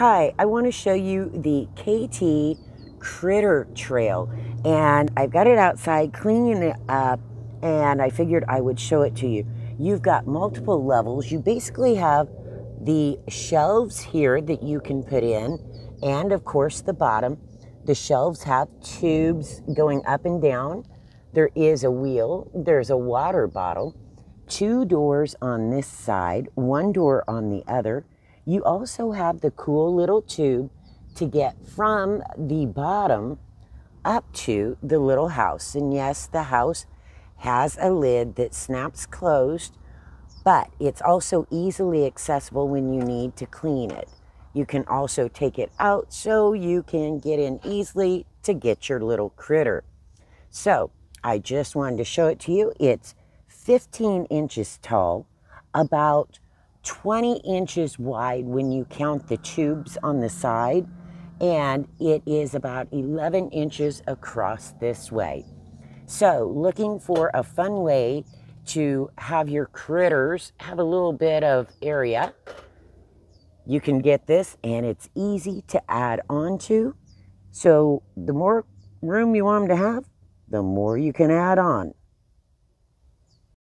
Hi, I want to show you the KT Critter Trail and I've got it outside cleaning it up and I figured I would show it to you. You've got multiple levels. You basically have the shelves here that you can put in and of course the bottom. The shelves have tubes going up and down. There is a wheel. There's a water bottle. Two doors on this side, one door on the other you also have the cool little tube to get from the bottom up to the little house. And yes, the house has a lid that snaps closed, but it's also easily accessible when you need to clean it. You can also take it out so you can get in easily to get your little critter. So I just wanted to show it to you. It's 15 inches tall, about 20 inches wide when you count the tubes on the side, and it is about 11 inches across this way. So, looking for a fun way to have your critters have a little bit of area, you can get this, and it's easy to add on to. So, the more room you want them to have, the more you can add on.